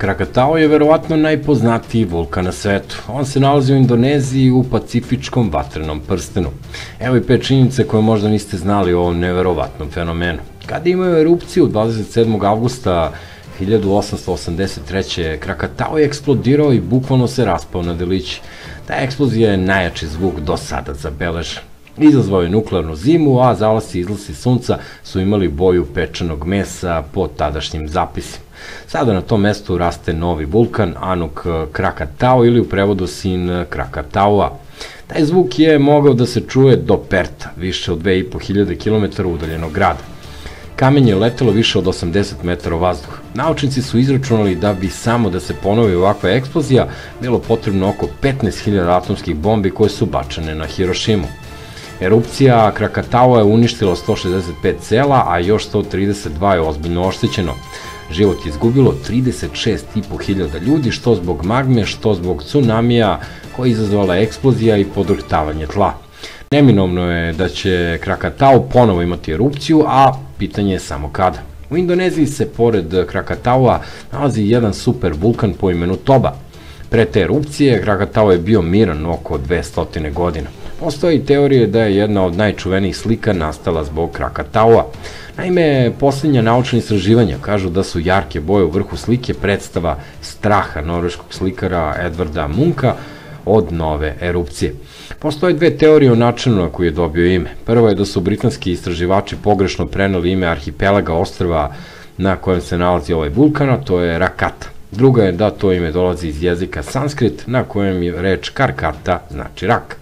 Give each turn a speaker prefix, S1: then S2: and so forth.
S1: Krakatao je verovatno najpoznatiji vulkan na svetu. On se nalazi u Indoneziji u Pacifičkom vatrenom prstenu. Evo i pet činjenice koje možda niste znali o ovom neverovatnom fenomenu. Kada imaju erupciju 27. avgusta 1883. Krakatao je eksplodirao i bukvalno se raspao na delići. Ta eksplozija je najjači zvuk do sada zabeležen. Izazvao je nuklearnu zimu, a zalasi izlasi sunca su imali boju pečenog mesa po tadašnjim zapisima. Sada na tom mestu raste novi vulkan Anuk Krakatao ili u prevodu sin Krakataua. Taj zvuk je mogao da se čuje do Perta, više od 2500 km udaljenog grada. Kamen je letelo više od 80 metara vazduha. Naučnici su izračunali da bi samo da se ponovi ovakva eksplozija bilo potrebno oko 15.000 atomskih bombi koje su bačene na Hirošimu. Erupcija Krakatao je uništila 165 sela, a još 132 je ozbiljno oštećeno. Život izgubilo 36.500 ljudi, što zbog magme, što zbog tsunamija koja je izazvala eksplozija i podrhtavanje tla. Neminovno je da će Krakatao ponovo imati erupciju, a pitanje je samo kada. U Indoneziji se pored Krakataua nalazi jedan super vulkan po imenu Toba. Pre te erupcije Krakatao je bio miran oko 200 godina. Postoje i teorije da je jedna od najčuvenijih slika nastala zbog Krakataua. Naime, poslednja naučna istraživanja kažu da su jarke boje u vrhu slike predstava straha norveškog slikara Edvarda Munka od nove erupcije. Postoje dve teorije o načinu na koji je dobio ime. Prva je da su britanski istraživači pogrešno preneli ime arhipelaga ostrva na kojem se nalazi ovaj vulkan, a to je Rakata. Druga je da to ime dolazi iz jezika sanskrit, na kojem je reč Karkata znači rak.